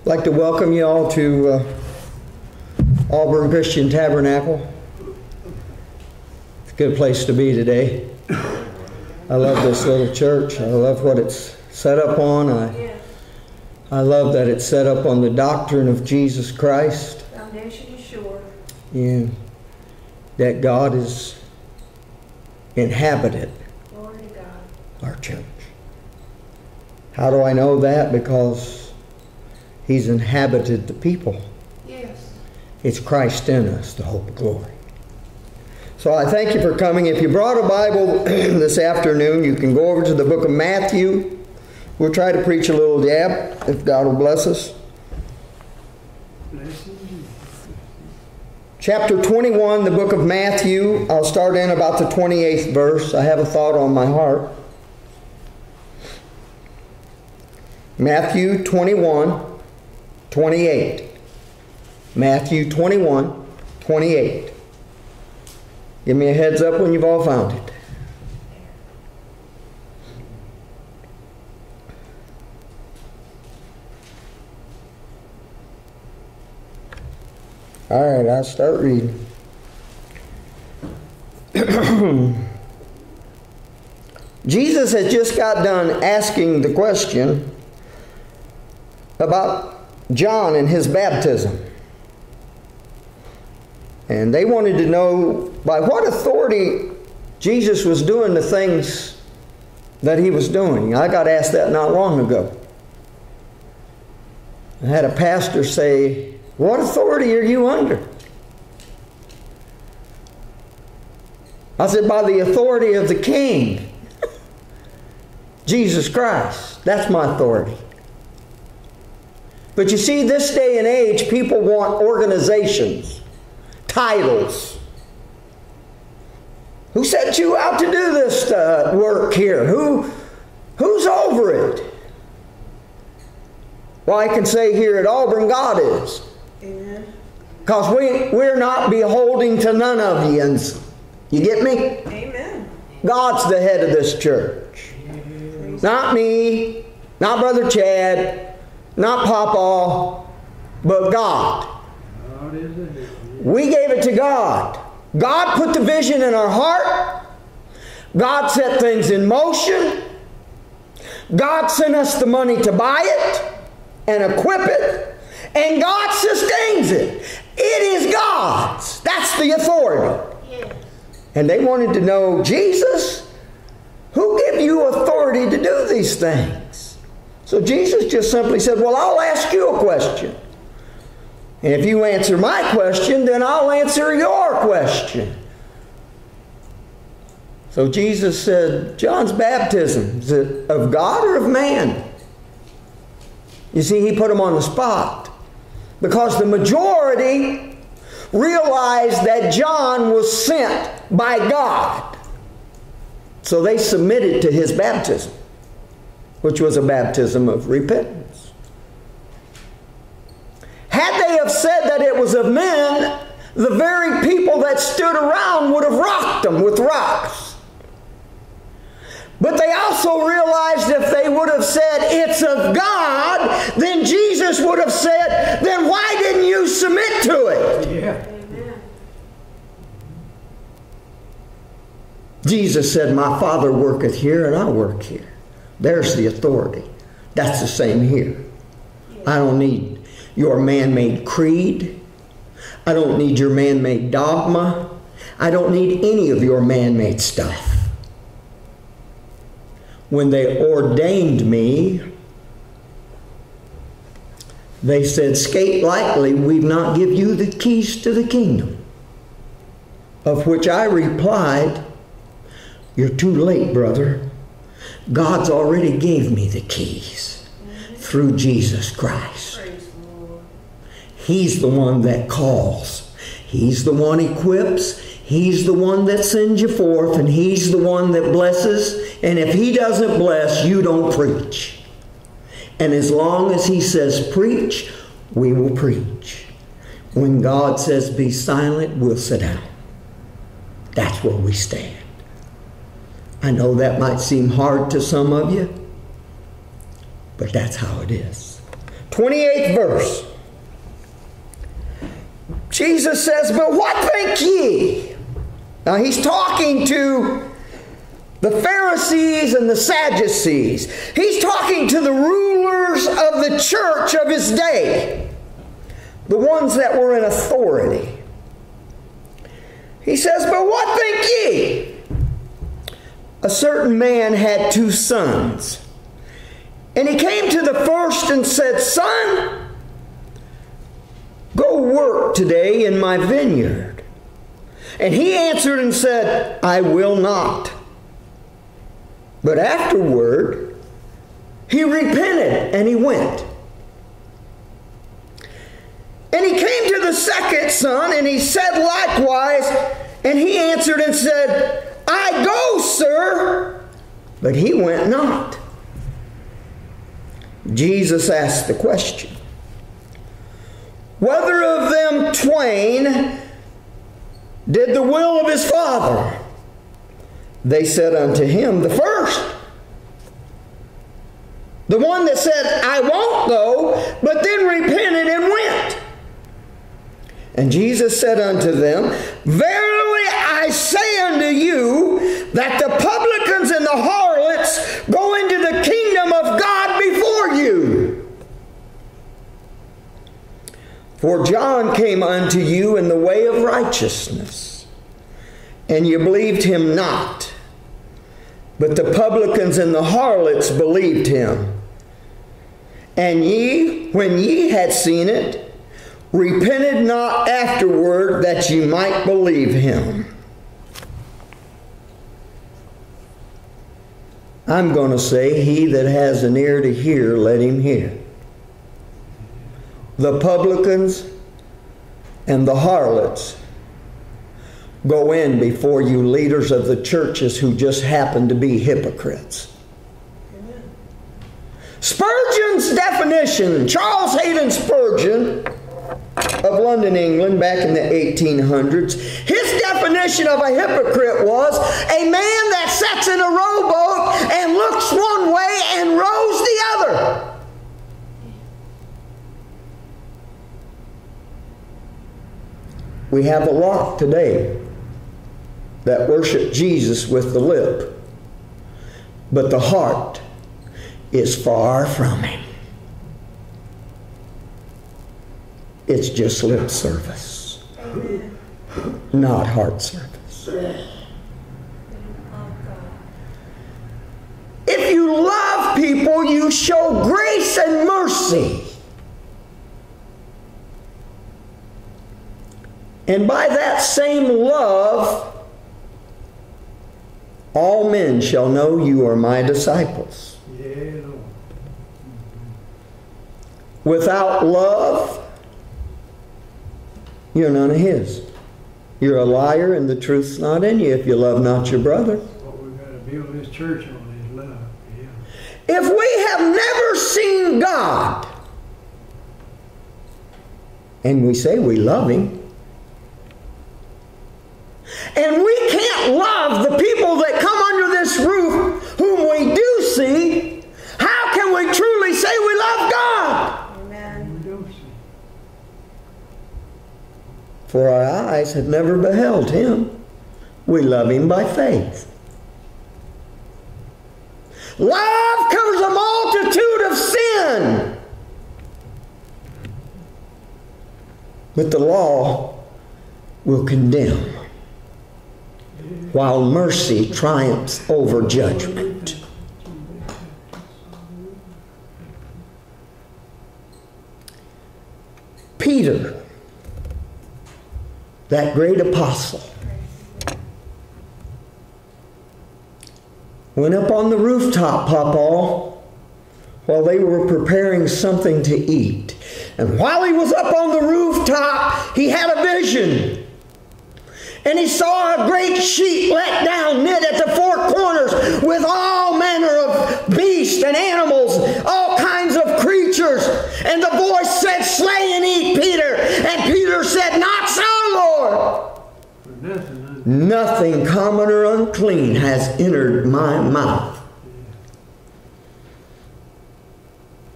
I'd like to welcome you all to uh, Auburn Christian Tabernacle. It's a good place to be today. I love this little church. I love what it's set up on. I, I love that it's set up on the doctrine of Jesus Christ. Foundation is sure. Yeah. that God is inhabited Glory to God. our church. How do I know that? Because He's inhabited the people. Yes. It's Christ in us, the hope of glory. So I thank you for coming. If you brought a Bible this afternoon, you can go over to the book of Matthew. We'll try to preach a little jab, if God will bless us. Chapter 21, the book of Matthew. I'll start in about the 28th verse. I have a thought on my heart. Matthew 21, 28. Matthew 21, 28. Give me a heads up when you've all found it. All right, I'll start reading. Jesus had just got done asking the question about John and his baptism. And they wanted to know by what authority Jesus was doing the things that he was doing. I got asked that not long ago. I had a pastor say, What authority are you under? I said, By the authority of the King, Jesus Christ. That's my authority. But you see, this day and age, people want organizations, titles. Who sent you out to do this uh, work here? Who, who's over it? Well, I can say here at Auburn, God is. Amen. Because we, we're not beholding to none of you. You get me? Amen. God's the head of this church. Not me, not Brother Chad, not Papa, but God. We gave it to God. God put the vision in our heart. God set things in motion. God sent us the money to buy it and equip it. And God sustains it. It is God's. That's the authority. Yes. And they wanted to know, Jesus, who gave you authority to do these things? So Jesus just simply said, Well, I'll ask you a question. And if you answer my question, then I'll answer your question. So Jesus said, John's baptism, is it of God or of man? You see, he put him on the spot. Because the majority realized that John was sent by God. So they submitted to his baptism, which was a baptism of repentance. Had they have said that it was of men, the very people that stood around would have rocked them with rocks. But they also realized if they would have said it's of God, then Jesus would have said, then why didn't you submit to it? Amen. Jesus said, My Father worketh here and I work here. There's the authority. That's the same here. I don't need your man made creed. I don't need your man made dogma. I don't need any of your man made stuff. When they ordained me, they said, Skate lightly, we've not give you the keys to the kingdom. Of which I replied, You're too late, brother. God's already gave me the keys through Jesus Christ. He's the one that calls. He's the one equips. He's the one that sends you forth, and He's the one that blesses. And if He doesn't bless, you don't preach. And as long as He says preach, we will preach. When God says be silent, we'll sit down. That's where we stand. I know that might seem hard to some of you, but that's how it is. 28th verse. Jesus says, But what think ye? Now he's talking to the Pharisees and the Sadducees. He's talking to the rulers of the church of his day, the ones that were in authority. He says, But what think ye? A certain man had two sons. And he came to the first and said, Son, go work today in my vineyard. And he answered and said, I will not. But afterward, he repented and he went. And he came to the second son and he said likewise, and he answered and said, I go, sir. But he went not. Jesus asked the question Whether of them twain did the will of his father? They said unto him, The first. The one that said, I won't go, but then repented and went. And Jesus said unto them, Verily you, that the publicans and the harlots go into the kingdom of God before you. For John came unto you in the way of righteousness, and you believed him not. But the publicans and the harlots believed him. And ye, when ye had seen it, repented not afterward that ye might believe him. I'm going to say, He that has an ear to hear, let him hear. The publicans and the harlots go in before you leaders of the churches who just happen to be hypocrites. Spurgeon's definition, Charles Haddon Spurgeon of London, England, back in the 1800s, his definition of a hypocrite was a man that sits in a and looks one way and rows the other. We have a lot today that worship Jesus with the lip, but the heart is far from Him. It's just lip service, not heart service. If you love show grace and mercy. And by that same love, all men shall know you are my disciples. Without love, you're none of his. You're a liar and the truth's not in you if you love not your brother. What we've got to build this church on is love. If we have never seen God and we say we love him, and we can't love the people that come under this roof whom we do see, how can we truly say we love God? Amen. We don't see. For our eyes have never beheld him. We love him by faith. Love covers a multitude of sin. But the law will condemn, while mercy triumphs over judgment. Peter that great apostle, went up on the rooftop, Papa, while they were preparing something to eat. And while he was up on the rooftop, he had a vision. And he saw a great sheet let down, knit at the four corners, with all manner of beasts and animals, all kinds of creatures. And the voice said, Slay and eat, Peter. And Peter said, Not so, Lord. Nothing. common or unclean has entered my mouth.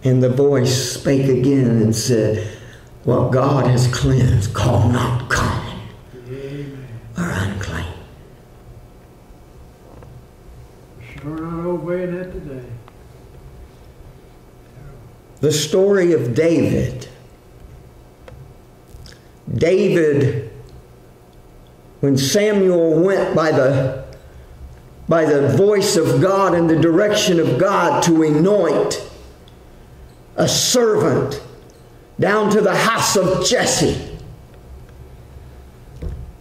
And the voice spake again and said, What God has cleansed, call not common or unclean. Sure not obeying that today. The story of David. David, when Samuel went by the by the voice of God and the direction of God to anoint a servant down to the house of Jesse.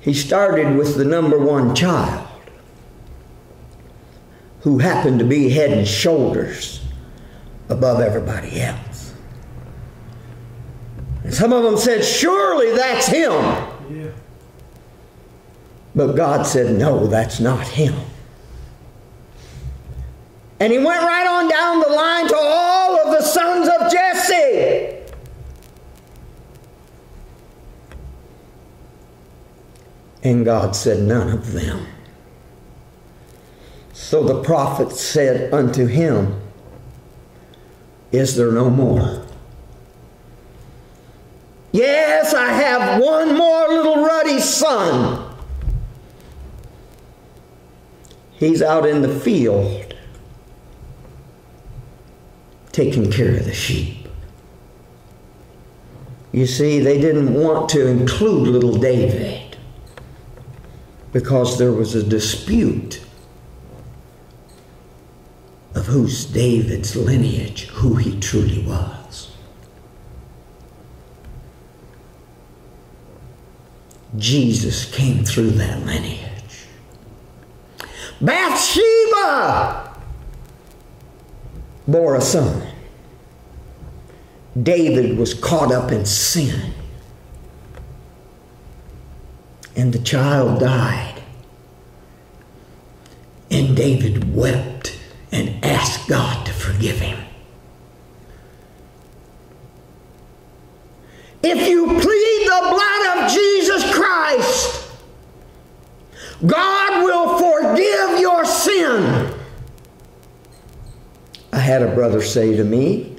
He started with the number one child, who happened to be head and shoulders above everybody else. And some of them said, Surely that's him. Yeah. But God said, No, that's not him. And he went right on down the line to all of the sons of Jesse. And God said, None of them. So the prophet said unto him, Is there no more? Yes, I have one more little ruddy son. He's out in the field taking care of the sheep. You see, they didn't want to include little David because there was a dispute of who's David's lineage, who he truly was. Jesus came through that lineage. Bathsheba bore a son. David was caught up in sin. And the child died. And David wept and asked God to forgive him. If you plead the blood of Jesus Christ, God will forgive your sin. I had a brother say to me,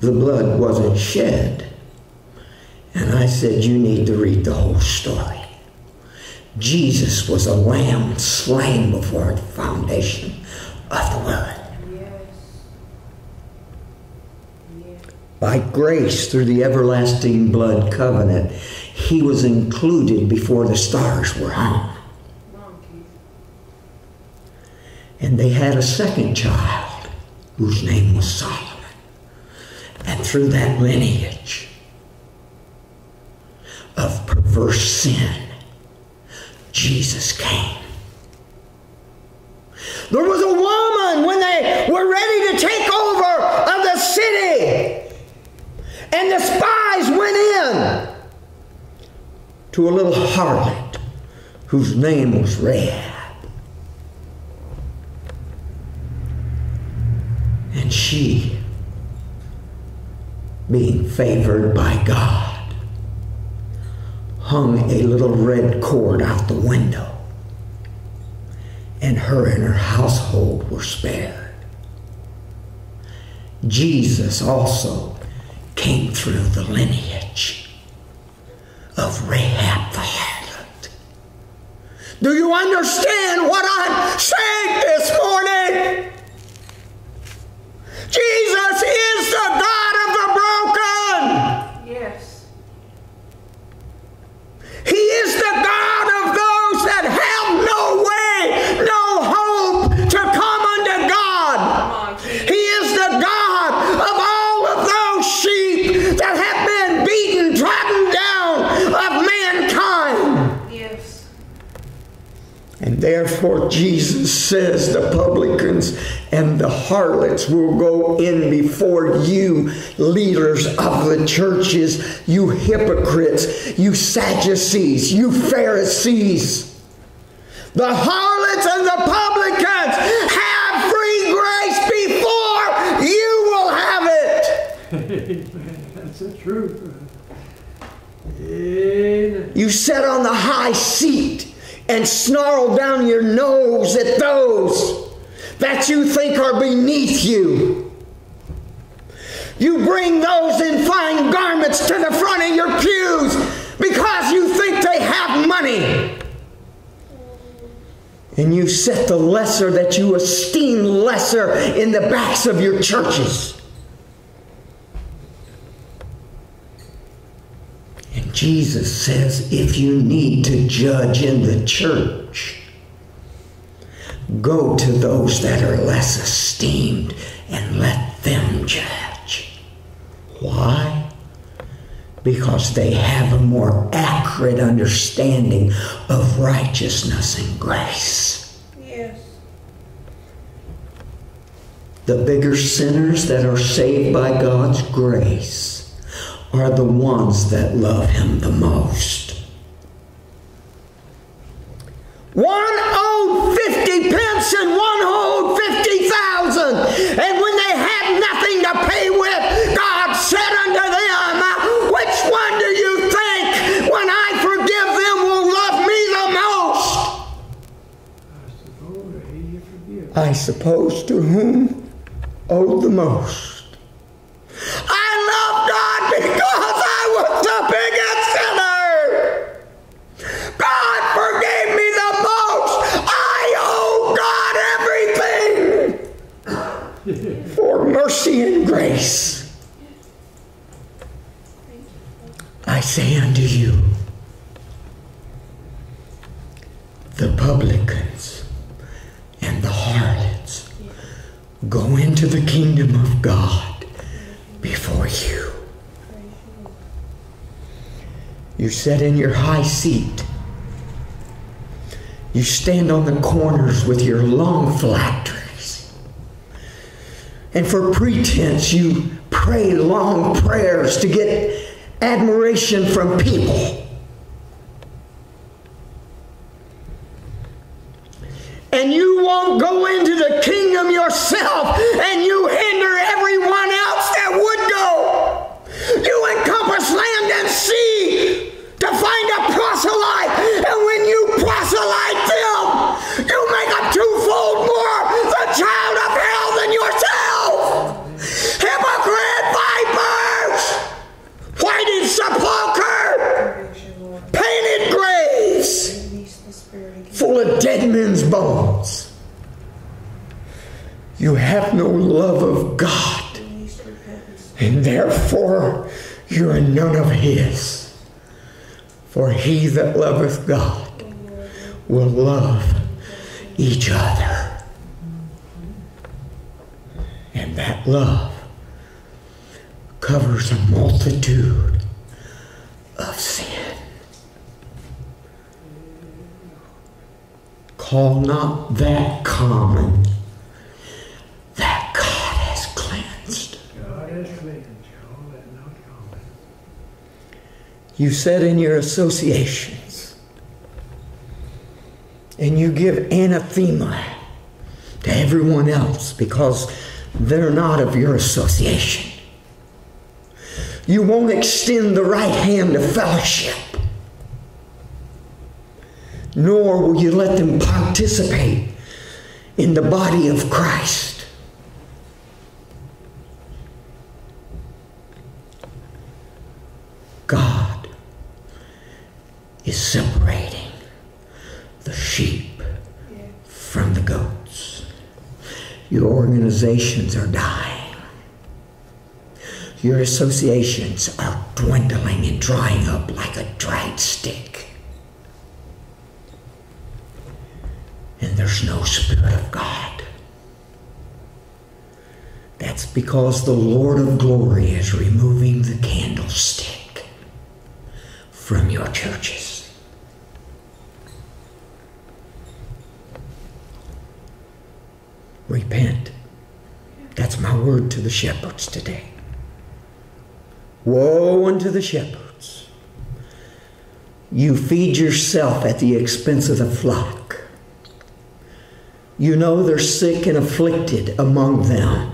the blood wasn't shed. And I said, You need to read the whole story. Jesus was a lamb slain before the foundation of the world. By grace, through the everlasting blood covenant, he was included before the stars were hung. Come on, Keith. And they had a second child whose name was Solomon. And through that lineage of perverse sin, Jesus came. There was a woman when they were ready to take over of the city. And the spies went in to a little harlot whose name was Rahab. And she, being favored by God, hung a little red cord out the window. And her and her household were spared. Jesus also came through the lineage of Rahab the harlot. Do you understand what I'm saying this morning? Jesus is the God of the broken. Yes. He is And therefore, Jesus says the publicans and the harlots will go in before you, leaders of the churches, you hypocrites, you Sadducees, you Pharisees. The harlots and the publicans have free grace before you will have it. Amen. That's the truth. Amen. You sit on the high seat and snarl down your nose at those that you think are beneath you. You bring those in fine garments to the front of your pews because you think they have money. And you set the lesser that you esteem lesser in the backs of your churches. Jesus says if you need to judge in the church, go to those that are less esteemed and let them judge. Why? Because they have a more accurate understanding of righteousness and grace. Yes. The bigger sinners that are saved by God's grace are the ones that love Him the most. One owed 50 pence and one owed 50,000. And when they had nothing to pay with, God said unto them, Which one do you think, when I forgive them, will love me the most? I suppose to whom owed the most. I love God because I was the biggest sinner. God forgave me the most. I owe God everything for mercy and grace. I say unto you, the publicans and the harlots go into the kingdom of God before you. You sit in your high seat. You stand on the corners with your long phylacteries. And for pretense, you pray long prayers to get admiration from people. and you won't go into the kingdom yourself and you hinder everyone else that would go. You encompass land and sea to find a proselyte, and when you proselyte them, you make a twofold more the child of hell than yourself. Hypocrite vipers! Whited sepulchre! Praise you, Lord. Painted graves! Release the Spirit again. full of dead men's bones. You have no love of God, Release repentance. and therefore you are none of His. For he that loveth God will love each other. And that love covers a multitude of sin. Call not that common that God has cleansed. God has cleansed. Call that not common. You set in your associations and you give anathema to everyone else because they're not of your association. You won't extend the right hand of fellowship, nor will you let them participate in the body of Christ. God is separating the sheep from the goats. Your organizations are dying. Your associations are dwindling and drying up like a dried stick. And there's no Spirit of God. That's because the Lord of glory is removing the candlestick from your churches. Repent. That's my word to the shepherds today. Woe unto the shepherds. You feed yourself at the expense of the flock. You know they're sick and afflicted among them,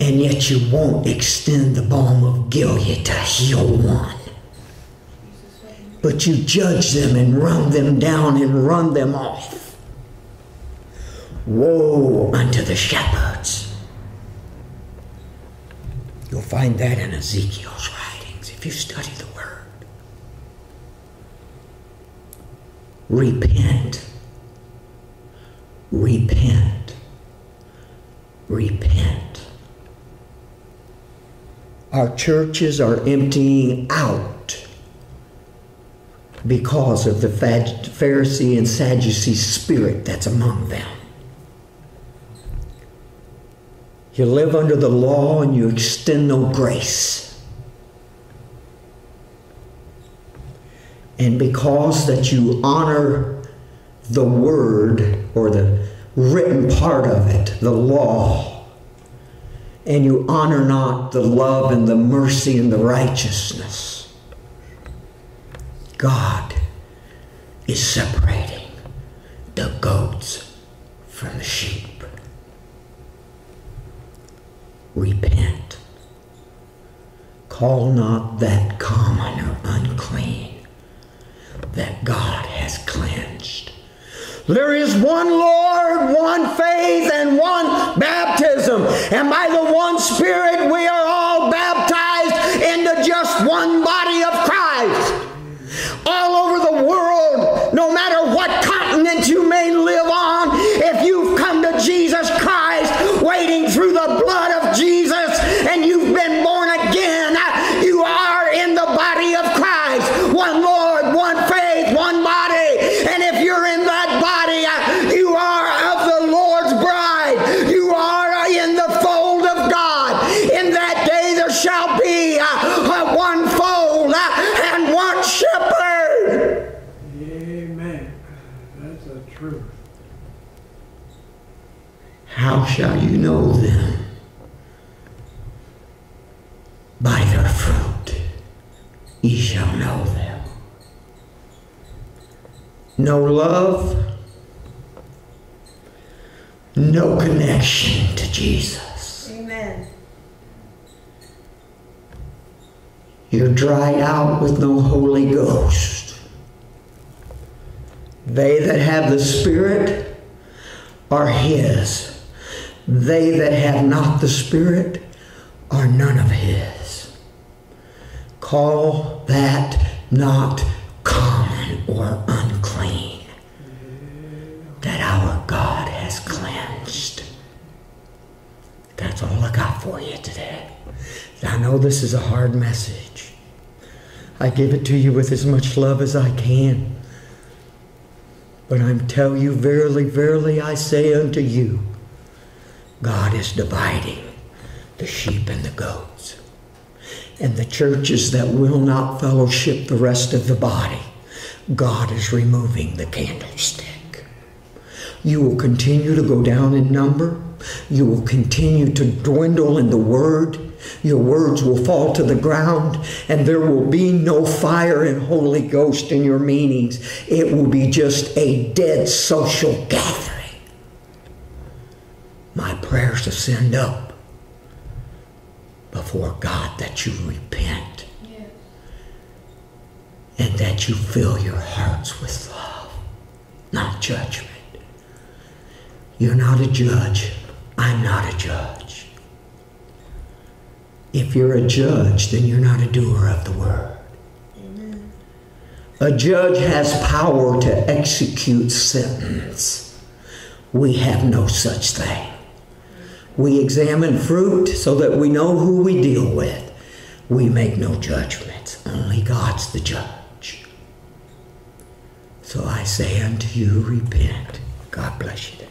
and yet you won't extend the balm of Gilead to heal one. But you judge them and run them down and run them off. Woe unto the shepherds. You'll find that in Ezekiel's writings if you study the Word. Repent. Repent. Repent. Our churches are emptying out because of the Pharisee and Sadducee spirit that's among them. You live under the law and you extend no grace. And because that you honor the word or the written part of it, the law, and you honor not the love and the mercy and the righteousness, God is separating the goats from the sheep. Repent. Call not that common or unclean that God has cleansed. There is one Lord, one faith, and one shall you know them? By their fruit ye shall know them. No love, no connection to Jesus. Amen. You're dried out with no Holy Ghost. They that have the Spirit are His. They that have not the Spirit are none of His. Call that not common or unclean that our God has cleansed. That's all I got for you today. I know this is a hard message. I give it to you with as much love as I can. But I'm tell you, verily, verily, I say unto you, God is dividing the sheep and the goats. And the churches that will not fellowship the rest of the body, God is removing the candlestick. You will continue to go down in number. You will continue to dwindle in the word. Your words will fall to the ground, and there will be no fire and Holy Ghost in your meanings. It will be just a dead social gathering. My send up before God that you repent and that you fill your hearts with love, not judgment. You're not a judge. I'm not a judge. If you're a judge, then you're not a doer of the word. Amen. A judge has power to execute sentence. We have no such thing. We examine fruit so that we know who we deal with. We make no judgments. Only God's the judge. So I say unto you, repent. God bless you.